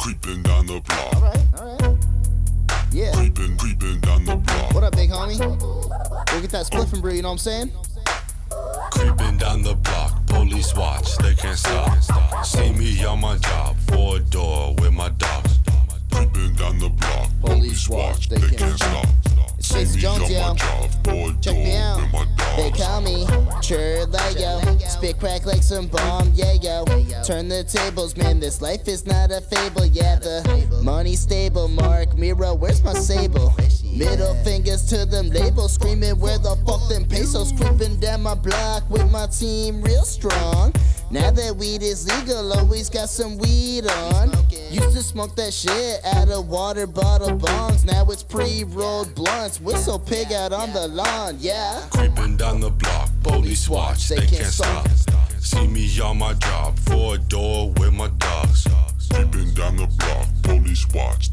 Creeping down the block. All right, all right. Yeah. Creeping, creeping down the block. What up, big homie? Go get that spliff and brew, you know what I'm saying? Creeping down the block, police watch, they can't stop. See me on my job, four door with my dogs. Creeping down the block, police watch, they can't stop. It's Spacey Jones, yo. Check me out. They call me, sure they Spit crack like some bomb, yeah, yo. Turn the tables, man. This life is not a fable, yeah. The money stable, Mark Miro. Where's my sable? Middle fingers to them labels, screaming where the fuck them pesos creeping down my block with my team real strong. Now that weed is legal, always got some weed on. Used to smoke that shit out of water bottle bongs. Now it's pre-rolled blunts. Whistle pig out on the lawn, yeah. Police watch, they can't stop. See me on my job, four door with my dogs. Creeping down the block, police watch,